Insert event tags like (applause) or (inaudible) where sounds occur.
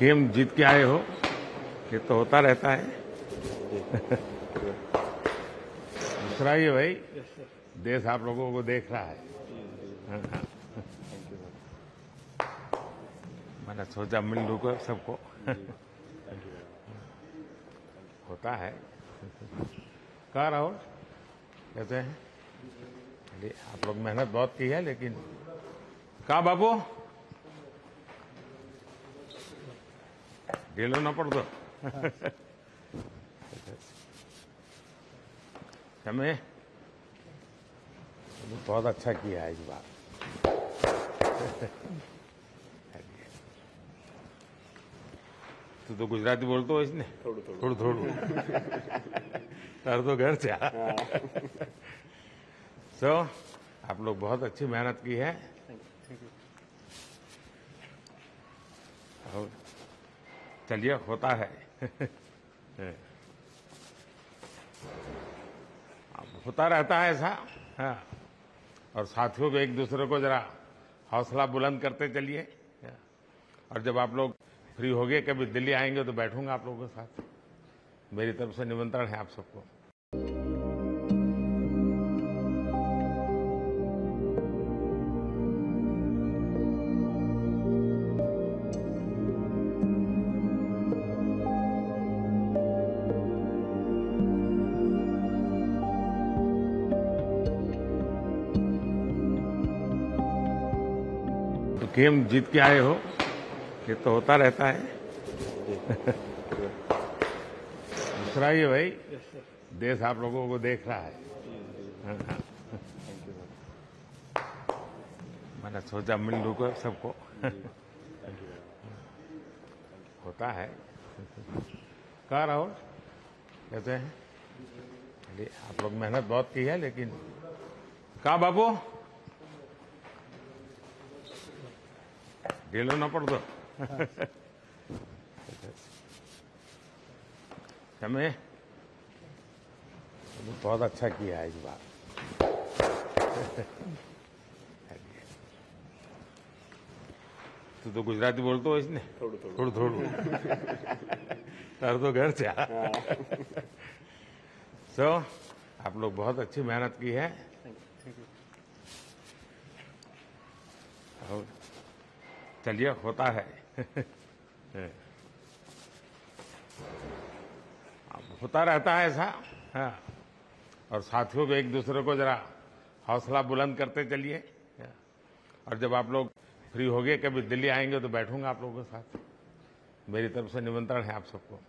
Game जीत के आए हो, ये तो होता रहता है। दूसरा ये भाई। देश आप लोगों को देख रहा है। मैंने सोचा मिल लूँगा सबको। होता है। कहा राहुल कैसे हैं? आप लोग मेहनत बहुत की है, लेकिन कहा बाबू? ढीलो ना पड़ दो हमें बहुत अच्छा किया है इस बार तू तो गुजराती बोलते हो इसने થોડું થોડું થોડું થોડું તાર तो घर से सो आप लोग बहुत अच्छी मेहनत की है और चलिए होता है। (laughs) अब होता रहता है ऐसा हाँ। और साथियों को एक दूसरे को जरा हौसला बुलंद करते चलिए और जब आप लोग फ्री हो गए कभी दिल्ली आएँगे तो बैठूँगा आप लोगों के साथ। मेरी तरफ़ से निमंत्रण है आप सबको। गेम जीत के आए हो, ये तो होता रहता है। दूसरा ये भाई, देश आप लोगों को देख रहा है। मैंने सोचा मिल लूँगा सबको। होता है। कहा राहुल? कैसे हैं। आप लोग मेहनत बहुत की है, लेकिन। कहा बाबू? ढीलो ना पड़ दो हमें बहुत अच्छा किया है इस बार तू तो गुजराती बोलते हो इसने થોડું થોડું થોડું થોડું તાર तो घर से सो आप लोग बहुत अच्छी मेहनत की है और चलिए, होता है। होता रहता है ऐसा। हाँ। और साथियों को एक दूसरे को जरा हौसला बुलंद करते चलिए। और जब आप लोग फ्री हो गए कभी दिल्ली आएँगे तो बैठूँगा आप लोगों के साथ। मेरी तरफ़ से निमंत्रण है आप सबको।